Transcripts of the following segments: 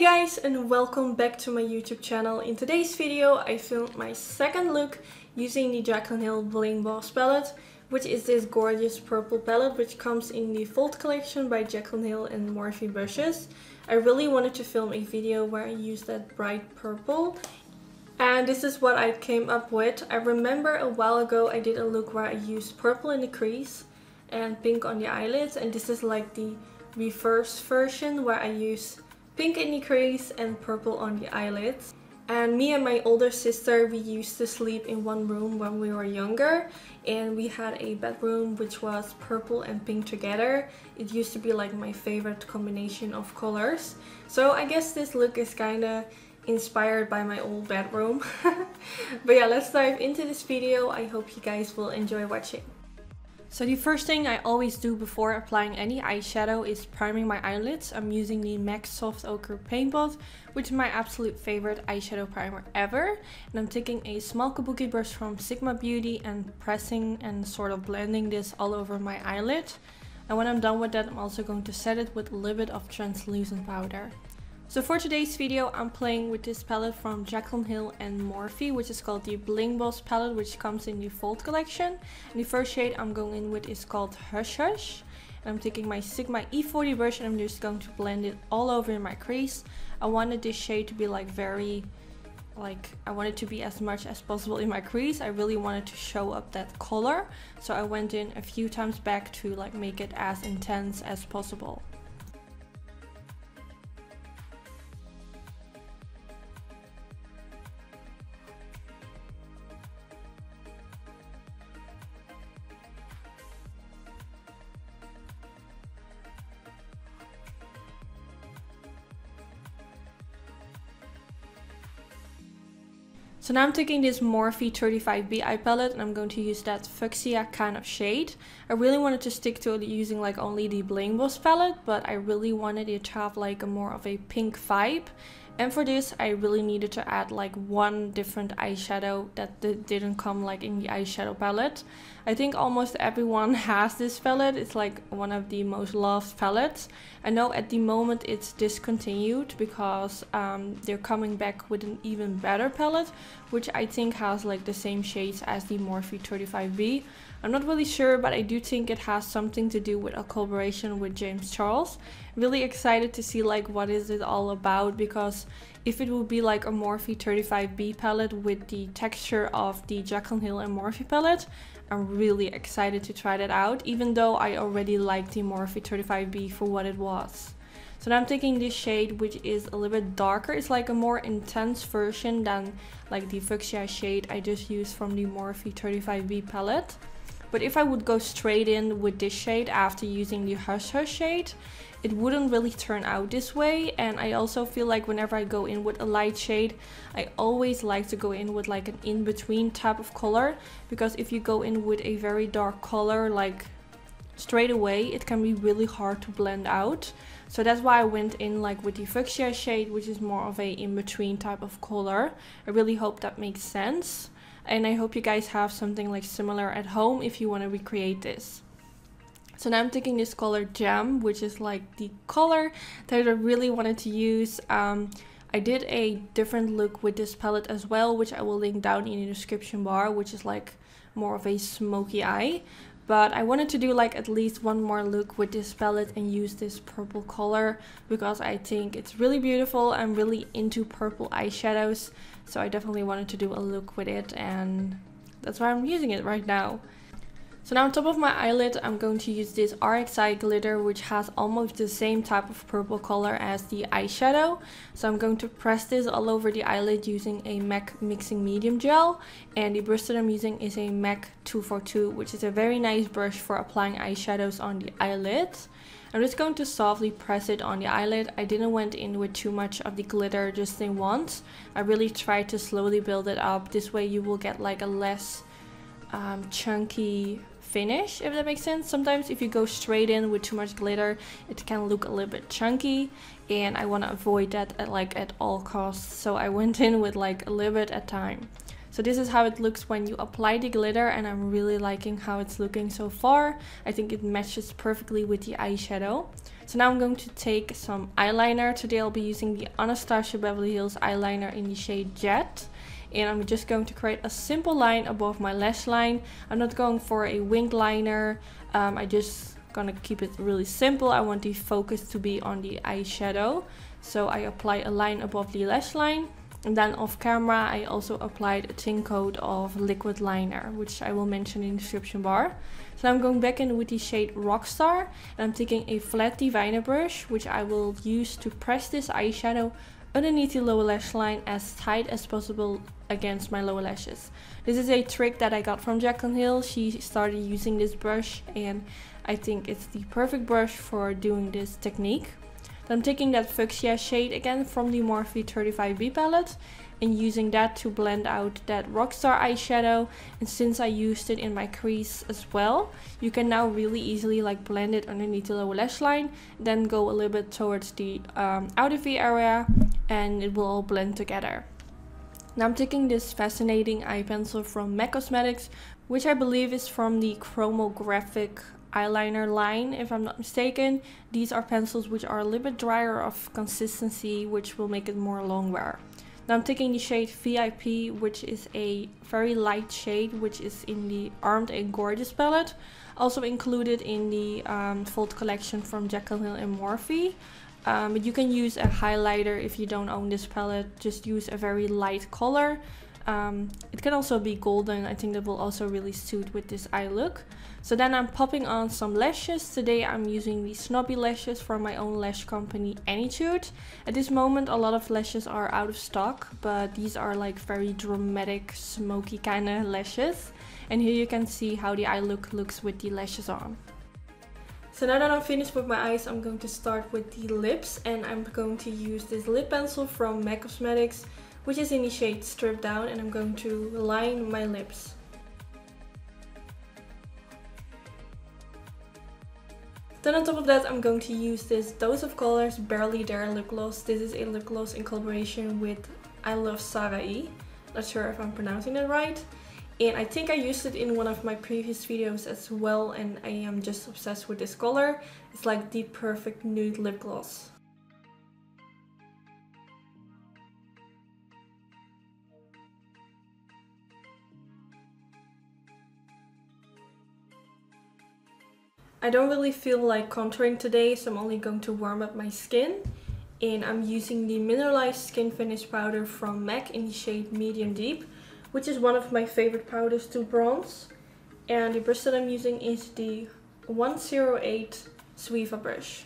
guys and welcome back to my YouTube channel. In today's video I filmed my second look using the Jaclyn Hill Bling Boss palette which is this gorgeous purple palette which comes in the Vault collection by Jaclyn Hill and Morphe brushes. I really wanted to film a video where I use that bright purple and this is what I came up with. I remember a while ago I did a look where I used purple in the crease and pink on the eyelids and this is like the reverse version where I use pink in the crease and purple on the eyelids. And me and my older sister, we used to sleep in one room when we were younger and we had a bedroom which was purple and pink together. It used to be like my favorite combination of colors. So I guess this look is kinda inspired by my old bedroom. but yeah, let's dive into this video. I hope you guys will enjoy watching. So the first thing I always do before applying any eyeshadow is priming my eyelids. I'm using the MAC Soft Ochre Paint Pot, which is my absolute favorite eyeshadow primer ever. And I'm taking a small kabuki brush from Sigma Beauty and pressing and sort of blending this all over my eyelid. And when I'm done with that, I'm also going to set it with a little bit of translucent powder. So for today's video, I'm playing with this palette from Jaclyn Hill and Morphe, which is called the Bling Boss palette, which comes in the Vault collection. And the first shade I'm going in with is called Hush Hush. And I'm taking my Sigma E40 brush and I'm just going to blend it all over in my crease. I wanted this shade to be like very, like, I wanted to be as much as possible in my crease. I really wanted to show up that color. So I went in a few times back to like make it as intense as possible. So now I'm taking this Morphe 35B eye palette and I'm going to use that fuchsia kind of shade. I really wanted to stick to using like only the Bling Boss palette, but I really wanted it to have like a more of a pink vibe. And for this, I really needed to add like one different eyeshadow that didn't come like in the eyeshadow palette. I think almost everyone has this palette. It's like one of the most loved palettes. I know at the moment it's discontinued because um, they're coming back with an even better palette, which I think has like the same shades as the Morphe 35B. I'm not really sure, but I do think it has something to do with a collaboration with James Charles. Really excited to see like what is it all about because if it would be like a Morphe 35B palette with the texture of the Jaclyn Hill and Morphe palette, I'm really excited to try that out, even though I already liked the Morphe 35B for what it was. So now I'm taking this shade which is a little bit darker. It's like a more intense version than like the fuchsia shade I just used from the Morphe 35B palette. But if I would go straight in with this shade after using the Hush Hush shade, it wouldn't really turn out this way. And I also feel like whenever I go in with a light shade, I always like to go in with like an in-between type of color. Because if you go in with a very dark color, like straight away, it can be really hard to blend out. So that's why I went in like with the fuchsia shade, which is more of a in-between type of color. I really hope that makes sense and I hope you guys have something like similar at home if you want to recreate this. So now I'm taking this color Jam, which is like the color that I really wanted to use. Um, I did a different look with this palette as well, which I will link down in the description bar, which is like more of a smoky eye. But I wanted to do like at least one more look with this palette and use this purple color because I think it's really beautiful. I'm really into purple eyeshadows. So I definitely wanted to do a look with it and that's why I'm using it right now. So now on top of my eyelid, I'm going to use this RXY glitter, which has almost the same type of purple color as the eyeshadow. So I'm going to press this all over the eyelid using a MAC Mixing Medium Gel. And the brush that I'm using is a MAC 242, which is a very nice brush for applying eyeshadows on the eyelid. I'm just going to softly press it on the eyelid. I didn't went in with too much of the glitter just in once. I really tried to slowly build it up. This way you will get like a less um, chunky finish, if that makes sense. Sometimes if you go straight in with too much glitter, it can look a little bit chunky and I want to avoid that at like at all costs. So I went in with like a little bit at time. So this is how it looks when you apply the glitter and I'm really liking how it's looking so far. I think it matches perfectly with the eyeshadow. So now I'm going to take some eyeliner. Today I'll be using the Anastasia Beverly Hills eyeliner in the shade Jet. And I'm just going to create a simple line above my lash line. I'm not going for a winged liner. Um, I just gonna keep it really simple. I want the focus to be on the eyeshadow. So I apply a line above the lash line and then off camera, I also applied a thin coat of liquid liner, which I will mention in the description bar. So I'm going back in with the shade Rockstar and I'm taking a flat definer brush, which I will use to press this eyeshadow underneath the lower lash line as tight as possible against my lower lashes. This is a trick that I got from Jaclyn Hill. She started using this brush and I think it's the perfect brush for doing this technique. Then I'm taking that fuchsia shade again from the Morphe 35B palette and using that to blend out that Rockstar eyeshadow and since I used it in my crease as well you can now really easily like blend it underneath the lower lash line then go a little bit towards the um, outer V area and it will all blend together. Now I'm taking this fascinating eye pencil from MAC Cosmetics which I believe is from the Chromagraphic eyeliner line if I'm not mistaken. These are pencils which are a little bit drier of consistency which will make it more long wear. Now I'm taking the shade VIP which is a very light shade which is in the Armed and Gorgeous palette. Also included in the um, Vault collection from Jaclyn Hill and Morphe. Um, but you can use a highlighter if you don't own this palette. Just use a very light color. Um, it can also be golden. I think that will also really suit with this eye look. So then I'm popping on some lashes. Today I'm using the Snobby lashes from my own lash company Annytude. At this moment a lot of lashes are out of stock, but these are like very dramatic, smoky kind of lashes. And here you can see how the eye look looks with the lashes on. So now that I'm finished with my eyes, I'm going to start with the lips and I'm going to use this lip pencil from MAC Cosmetics, which is in the shade Strip Down and I'm going to line my lips. Then on top of that I'm going to use this Dose of Colors Barely There lip gloss. This is a lip gloss in collaboration with I Love Sarai. Not sure if I'm pronouncing that right. And I think I used it in one of my previous videos as well and I am just obsessed with this color. It's like the perfect nude lip gloss. I don't really feel like contouring today, so I'm only going to warm up my skin. And I'm using the Mineralized Skin Finish Powder from MAC in the shade Medium Deep, which is one of my favorite powders to bronze. And the brush that I'm using is the 108 Zoeva brush.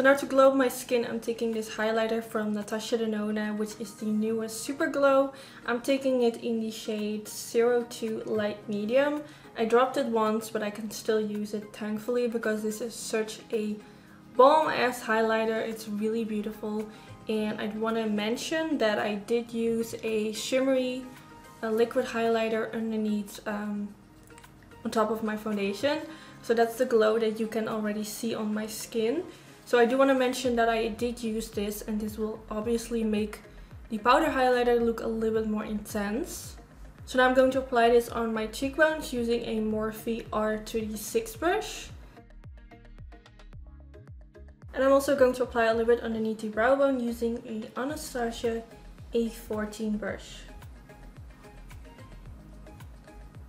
So now to glow my skin, I'm taking this highlighter from Natasha Denona, which is the newest Super Glow. I'm taking it in the shade 02 Light Medium. I dropped it once, but I can still use it thankfully because this is such a bomb-ass highlighter. It's really beautiful. And I want to mention that I did use a shimmery a liquid highlighter underneath um, on top of my foundation. So that's the glow that you can already see on my skin. So I do want to mention that I did use this and this will obviously make the powder highlighter look a little bit more intense. So now I'm going to apply this on my cheekbones using a Morphe R36 brush. And I'm also going to apply a little bit underneath the brow bone using a Anastasia A14 brush.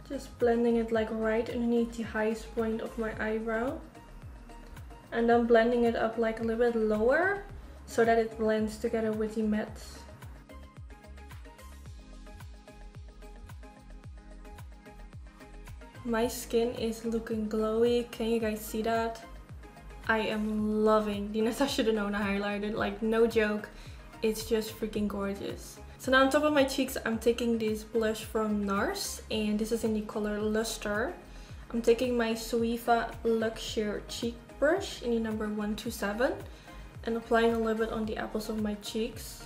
Just blending it like right underneath the highest point of my eyebrow and then blending it up like a little bit lower so that it blends together with the matte. My skin is looking glowy, can you guys see that? I am loving the Natasha Denona highlighter, like no joke, it's just freaking gorgeous. So now on top of my cheeks I'm taking this blush from NARS and this is in the color Luster. I'm taking my Zoeva Luxure Cheek brush in the number 127 and applying a little bit on the apples of my cheeks.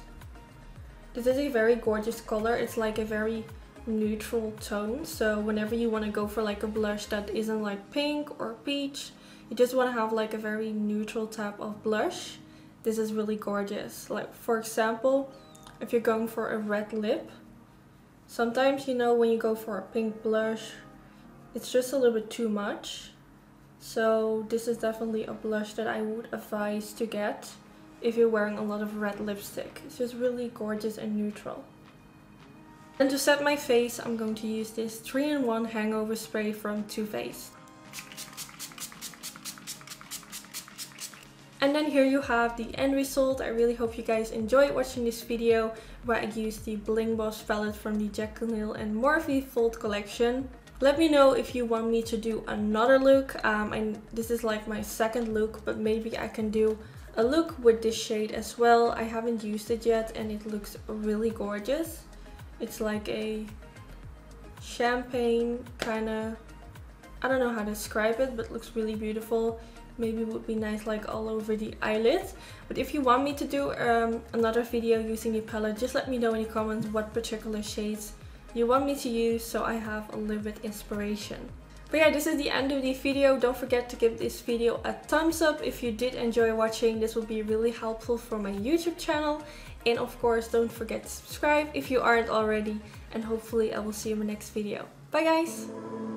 This is a very gorgeous color. It's like a very neutral tone. So whenever you want to go for like a blush that isn't like pink or peach, you just want to have like a very neutral type of blush. This is really gorgeous. Like for example, if you're going for a red lip, Sometimes, you know, when you go for a pink blush, it's just a little bit too much. So this is definitely a blush that I would advise to get if you're wearing a lot of red lipstick. It's just really gorgeous and neutral. And to set my face, I'm going to use this 3-in-1 hangover spray from Too Faced. And then here you have the end result. I really hope you guys enjoyed watching this video where I used the Bling Boss palette from the Jaclyn and Morphe Vault collection. Let me know if you want me to do another look. Um, and this is like my second look, but maybe I can do a look with this shade as well. I haven't used it yet and it looks really gorgeous. It's like a champagne kind of, I don't know how to describe it, but looks really beautiful maybe would be nice like all over the eyelids but if you want me to do um, another video using the palette just let me know in the comments what particular shades you want me to use so I have a little bit inspiration. But yeah this is the end of the video. Don't forget to give this video a thumbs up. If you did enjoy watching this will be really helpful for my YouTube channel. And of course don't forget to subscribe if you aren't already. And hopefully I will see you in my next video. Bye guys